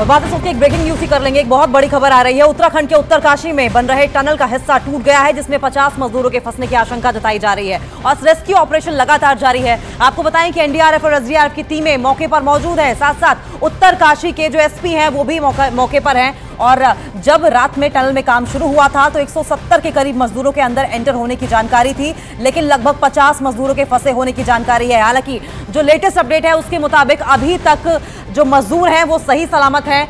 और बात इस वक्त एक ब्रेकिंग न्यूज़ ही कर लेंगे। एक बहुत बड़ी खबर आ रही है। उत्तराखंड के उत्तरकाशी में बन रहे टनल का हिस्सा टूट गया है, जिसमें 50 मजदूरों के फंसने की आशंका जताई जा रही है और रेस्क्यू ऑपरेशन लगातार जारी है। आपको बताएँ कि एनडीआरएफ और एसडीआरएफ की टीमें मौके पर मौजूद है। साथ साथ उत्तरकाशी के जो एसपी हैं, वो भी मौके पर हैं। और जब रात में टनल में काम शुरू हुआ था तो 170 के करीब मजदूरों के अंदर एंटर होने की जानकारी थी, लेकिन लगभग 50 मजदूरों के फंसे होने की जानकारी है। हालाँकि जो लेटेस्ट अपडेट है, उसके मुताबिक अभी तक जो मजदूर हैं, वो सही सलामत हैं,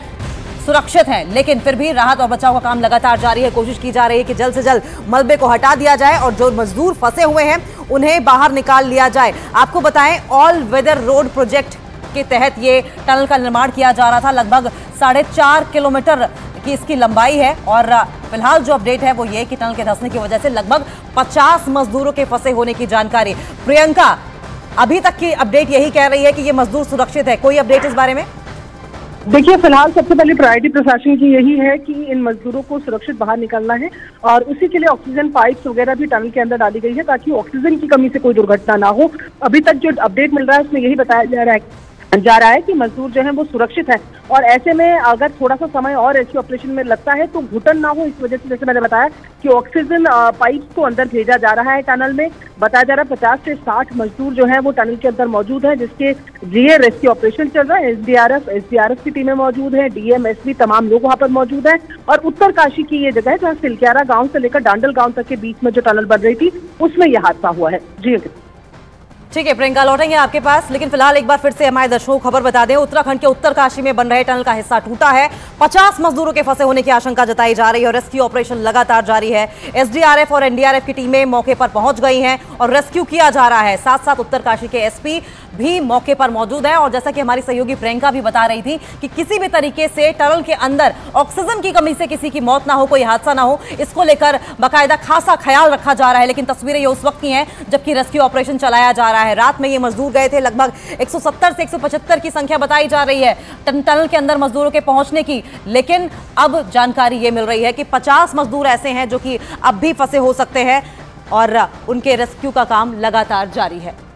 सुरक्षित हैं। लेकिन फिर भी राहत और बचाव का काम लगातार जारी है। कोशिश की जा रही है कि जल्द से जल्द मलबे को हटा दिया जाए और जो मजदूर फंसे हुए हैं, उन्हें बाहर निकाल लिया जाए। आपको बताएँ ऑल वेदर रोड प्रोजेक्ट के तहत ये टनल का निर्माण किया जा रहा था। लगभग साढ़े चार किलोमीटर की इसकी लंबाई है और, फ़िलहाल जो अपडेट है वो ये कि टनल के धंसने की वजह से लगभग 50 मजदूरों के फंसे होने की जानकारी। प्रियंका अभी तक की अपडेट यही कह रही है कि ये मजदूर सुरक्षित है। कोई अपडेट इस बारे में? देखिए, फ़िलहाल सबसे पहले प्रायोरिटी प्रशासन की यही है कि इन मजदूरों को सुरक्षित बाहर निकलना है और उसी के लिए ऑक्सीजन पाइप्स वगैरह भी टनल के अंदर डाली गई है ताकि ऑक्सीजन की कमी से कोई दुर्घटना ना हो। अभी तक जो अपडेट मिल रहा है, उसमें यही बताया जा रहा है जा रहा है कि मजदूर जो है वो सुरक्षित है। और ऐसे में अगर थोड़ा सा समय और रेस्क्यू ऑपरेशन में लगता है तो घुटन ना हो इस वजह से, जैसे मैंने बताया कि ऑक्सीजन पाइप को अंदर भेजा जा रहा है टनल में। बताया जा रहा है पचास से साठ मजदूर जो है वो टनल के अंदर मौजूद है, जिसके लिए रेस्क्यू ऑपरेशन चल रहा है। एसडीआरएफ एसडीआरएफ की टीमें मौजूद है डीएम एसपी तमाम लोग वहाँ पर मौजूद है। और उत्तरकाशी की ये जगह है, जहाँ सिलक्यारा गाँव से लेकर डांडल गाँव तक के बीच में जो टनल बन रही थी, उसमें यह हादसा हुआ है। जी ठीक है, प्रियंका लौटेंगे आपके पास, लेकिन फ़िलहाल एक बार फिर से हमारे दर्शकों को खबर बता दें, उत्तराखंड के उत्तरकाशी में बन रहे टनल का हिस्सा टूटा है। 50 मजदूरों के फंसे होने की आशंका जताई जा रही है और रेस्क्यू ऑपरेशन लगातार जारी है। एसडीआरएफ और एनडीआरएफ की टीमें मौके पर पहुँच गई हैं और रेस्क्यू किया जा रहा है। साथ साथ उत्तरकाशी के एसपी भी मौके पर मौजूद है और जैसा कि हमारी सहयोगी प्रियंका भी बता रही थी कि किसी भी तरीके से टनल के अंदर ऑक्सीजन की कमी से किसी की मौत ना हो, कोई हादसा ना हो, इसको लेकर बाकायदा खासा ख्याल रखा जा रहा है, लेकिन तस्वीरें ये उस वक्त की हैं जबकि रेस्क्यू ऑपरेशन चलाया जा रहा है रात में ये मजदूर गए थे, लगभग 170 से 175 की संख्या बताई जा रही है टनल के अंदर मजदूरों के पहुँचने की। लेकिन अब जानकारी ये मिल रही है कि 50 मजदूर ऐसे हैं जो कि अब भी फंसे हो सकते हैं और उनके रेस्क्यू का काम लगातार जारी है।